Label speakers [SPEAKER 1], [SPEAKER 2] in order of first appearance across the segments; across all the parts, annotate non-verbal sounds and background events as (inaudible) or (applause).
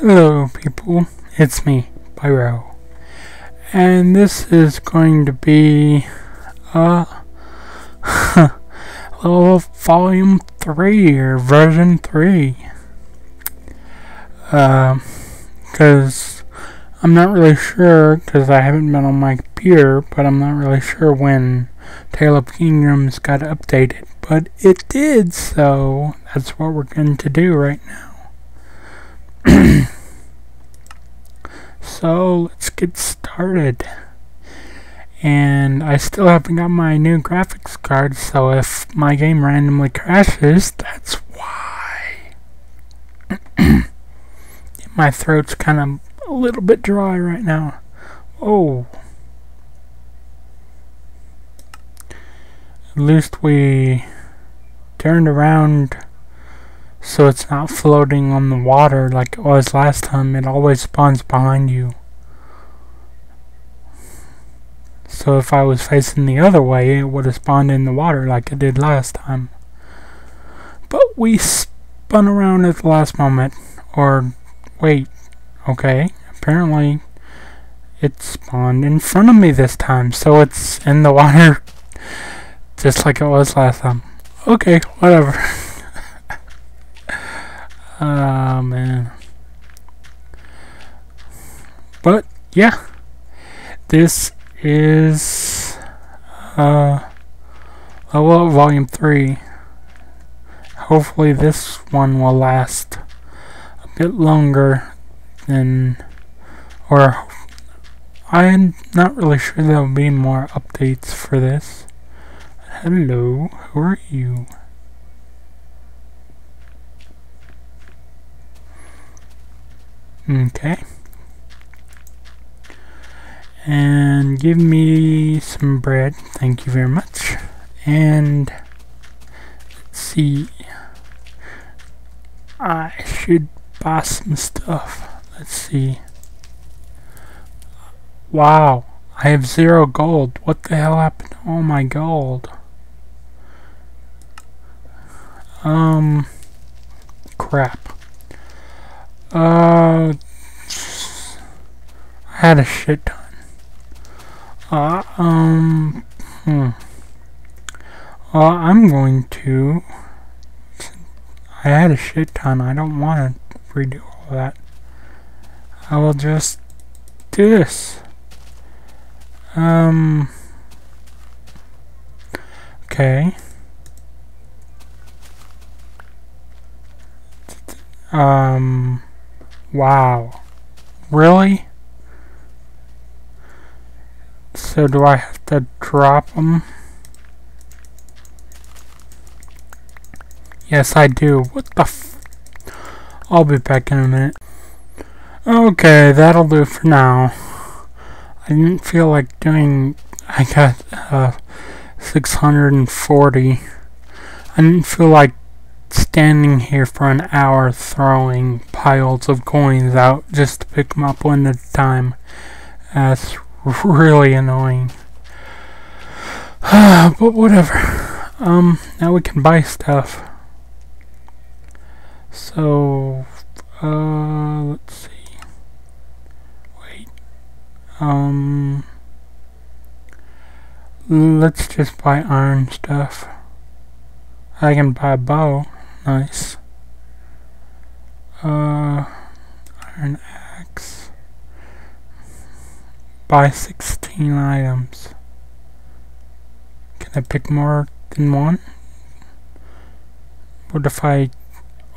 [SPEAKER 1] Hello people, it's me, Pyro. And this is going to be uh (laughs) little volume 3 or version 3. Um cuz I'm not really sure cuz I haven't been on my computer, but I'm not really sure when Tale of Kingdoms got updated, but it did, so that's what we're going to do right now. (clears throat) so let's get started. And I still haven't got my new graphics card, so if my game randomly crashes, that's why. (clears throat) my throat's kind of a little bit dry right now. Oh. At least we turned around so it's not floating on the water like it was last time. It always spawns behind you. So if I was facing the other way, it would have spawned in the water like it did last time. But we spun around at the last moment. Or, wait, okay, apparently it spawned in front of me this time. So it's in the water (laughs) just like it was last time. Okay, whatever. (laughs) Oh man. But yeah, this is uh, well, volume three. Hopefully, this one will last a bit longer than, or I'm not really sure there will be more updates for this. Hello, who are you? Okay. And give me some bread. Thank you very much. And let's see. I should buy some stuff. Let's see. Wow. I have zero gold. What the hell happened to all my gold? Um, crap. Uh, I had a shit ton. Uh, um, hmm. Well, I'm going to. I had a shit ton. I don't want to redo all that. I will just do this. Um. Okay. Um. Wow. Really? So do I have to drop them? Yes, I do. What the f... I'll be back in a minute. Okay, that'll do for now. I didn't feel like doing... I got uh, 640. I didn't feel like standing here for an hour throwing piles of coins out just to pick them up one at a time. That's really annoying. (sighs) but whatever. Um, now we can buy stuff. So, uh, let's see. Wait. Um, let's just buy iron stuff. I can buy a bow. Nice. Uh, iron axe. Buy 16 items. Can I pick more than one? What if I...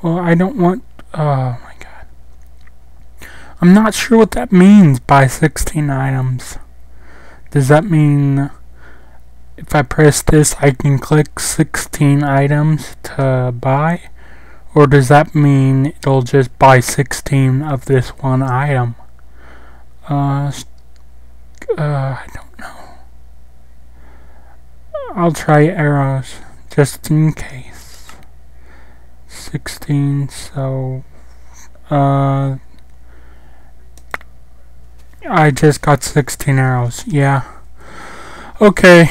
[SPEAKER 1] Well, I don't want... Oh my god. I'm not sure what that means, buy 16 items. Does that mean if I press this I can click 16 items to buy or does that mean it'll just buy 16 of this one item uh, uh, I don't know I'll try arrows just in case 16 so uh I just got 16 arrows yeah okay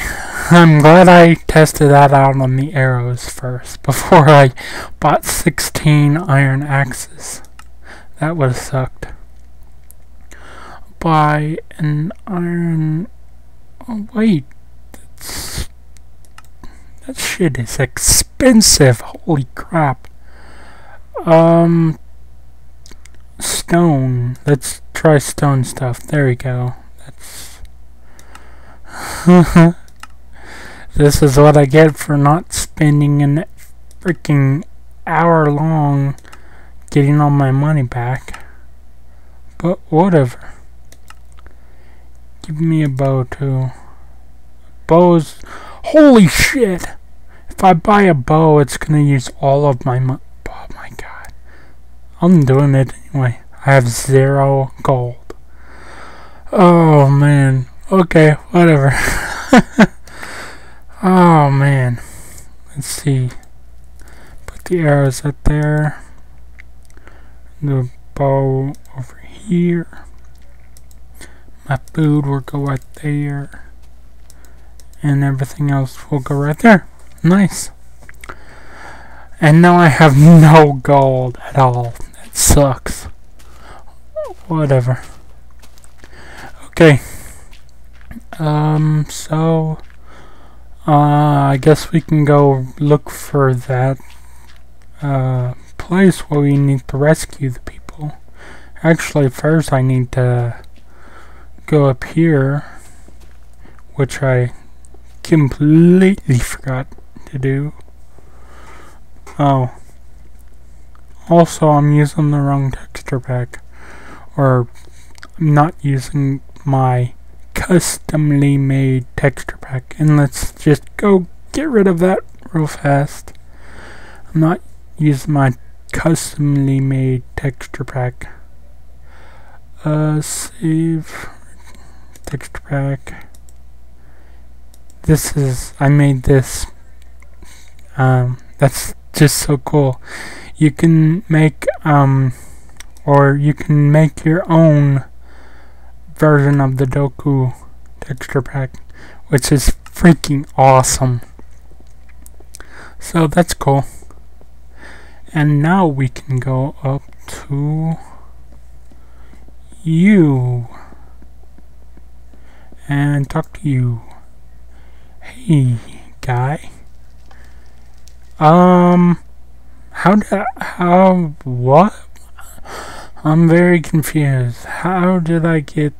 [SPEAKER 1] I'm glad I tested that out on the arrows first (laughs) before I bought 16 iron axes. That would have sucked. Buy an iron... Oh, wait. That's, that shit is expensive. Holy crap. Um... Stone. Let's try stone stuff. There we go. That's... (laughs) this is what I get for not spending an freaking hour long getting all my money back. But whatever. Give me a bow too. Bows. Holy shit! If I buy a bow, it's gonna use all of my money. Oh my god. I'm doing it anyway. I have zero gold. Oh man. Okay, whatever. (laughs) oh man. Let's see. Put the arrows up there the bow over here. My food will go right there. And everything else will go right there. Nice. And now I have no gold at all. That sucks. Whatever. Okay. Um, so... Uh, I guess we can go look for that, uh, place where we need to rescue the people. Actually, first I need to go up here, which I completely forgot to do. Oh. Also, I'm using the wrong texture pack. Or, I'm not using my customly made texture pack. And let's just go get rid of that real fast. I'm not using my customly made texture pack. Uh, save texture pack. This is, I made this. Um, that's just so cool. You can make, um, or you can make your own version of the Doku texture pack, which is freaking awesome. So that's cool. And now we can go up to you and talk to you. Hey, guy. Um, how did, how, what? I'm very confused. How did I get,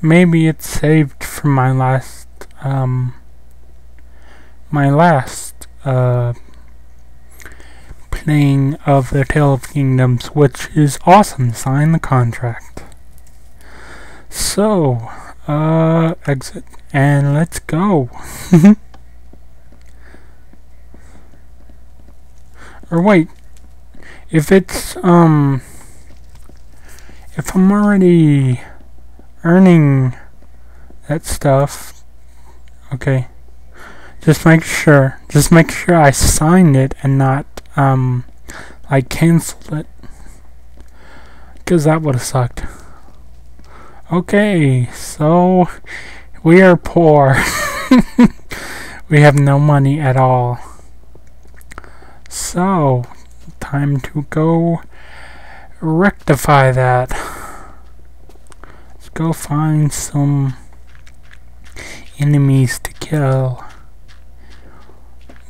[SPEAKER 1] maybe it's saved from my last, um, my last, uh, playing of the Tale of Kingdoms, which is awesome. Sign the contract. So, uh, exit, and let's go. (laughs) or wait, if it's, um, if I'm already earning that stuff, okay, just make sure, just make sure I signed it and not um, I canceled it. Because that would have sucked. Okay, so we are poor. (laughs) we have no money at all. So, time to go rectify that. Let's go find some enemies to kill.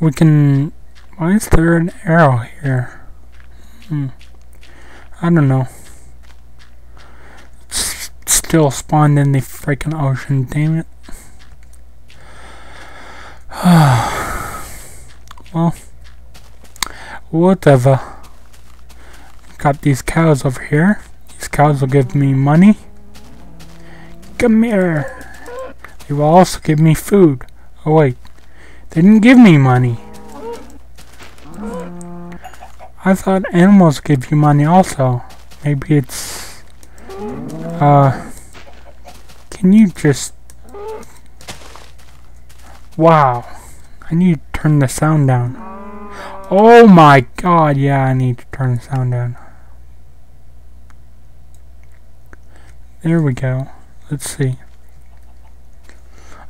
[SPEAKER 1] We can why is there an arrow here? Hmm. I don't know. Still spawned in the freaking ocean, damn it. (sighs) well, whatever. Got these cows over here. These cows will give me money. Come here. They will also give me food. Oh wait, they didn't give me money. I thought animals give you money also. Maybe it's... Uh... Can you just... Wow. I need to turn the sound down. Oh my god, yeah, I need to turn the sound down. There we go. Let's see.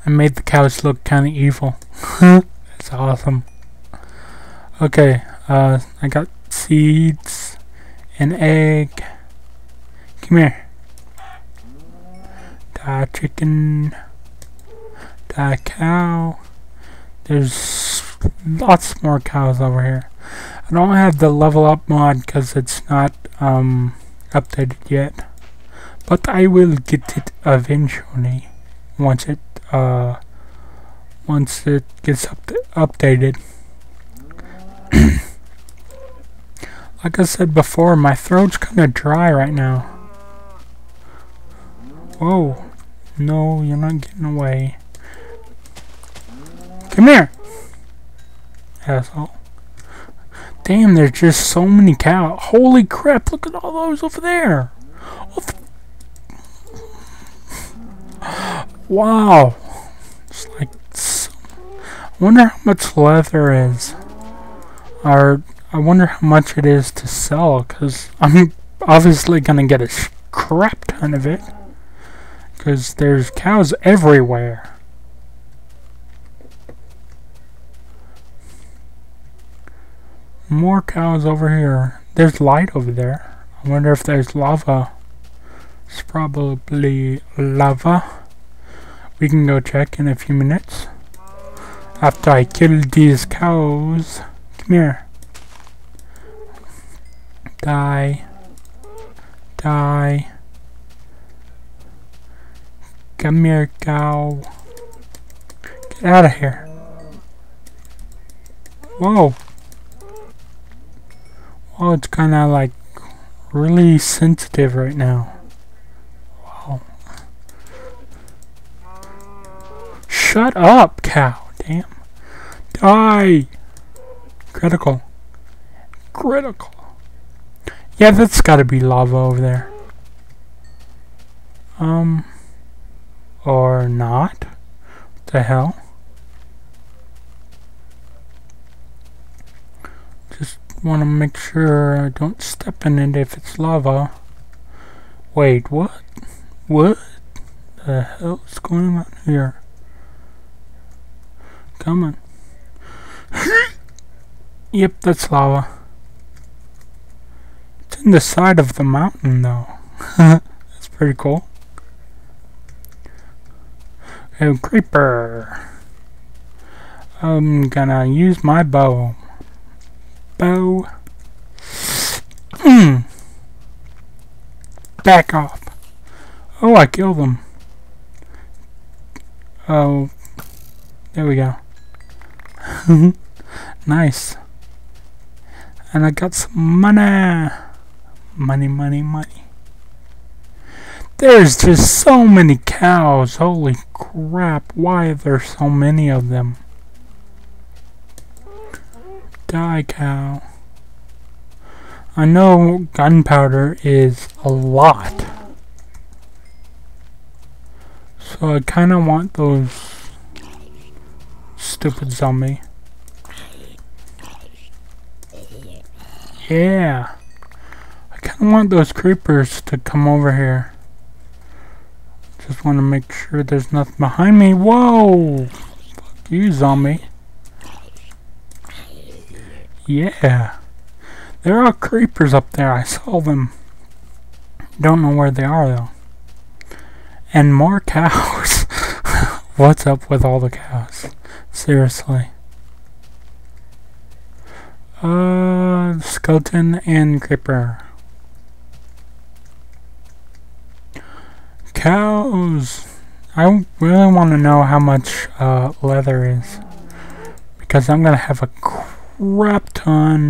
[SPEAKER 1] I made the cows look kinda evil. (laughs) That's awesome. Okay, uh, I got seeds, an egg, Come here. Die chicken. Die cow. There's lots more cows over here. I don't have the level up mod because it's not um, updated yet. But I will get it eventually once it uh, once it gets up updated. (clears throat) like I said before, my throat's kind of dry right now. Whoa. No, you're not getting away. Come here! Asshole. Damn, there's just so many cows. Holy crap, look at all those over there. wow. It's like, so, I wonder how much leather is. Or, I wonder how much it is to sell, because I'm obviously to get a crap ton of it. Because there's cows everywhere. More cows over here. There's light over there. I wonder if there's lava. It's probably lava. We can go check in a few minutes. After I kill these cows. Come here. Die. Die. Come here, cow. Get out of here. Whoa. Oh, it's kind of like really sensitive right now. Wow. Shut up, cow. Damn. Die. Critical. Critical. Yeah, that's gotta be lava over there. Um. Or not. What the hell? Just want to make sure I don't step in it if it's lava. Wait, what? What the hell is going on here? Come on. (laughs) yep, that's lava. It's in the side of the mountain though. (laughs) that's pretty cool. Oh, creeper. I'm gonna use my bow bow. Hmm. Back off. Oh, I killed them. Oh. There we go. (laughs) nice. And I got some money. Money, money, money. There's just so many cows. Holy crap. Why are there so many of them? Die, cow. I know gunpowder is a lot. So I kind of want those stupid zombie. Yeah. I kind of want those creepers to come over here. Just want to make sure there's nothing behind me. Whoa! Fuck you, zombie. Yeah. There are creepers up there. I saw them. Don't know where they are, though. And more cows. (laughs) What's up with all the cows? Seriously. Uh, skeleton and creeper. Cows. I really want to know how much uh, leather is. Because I'm going to have a crap ton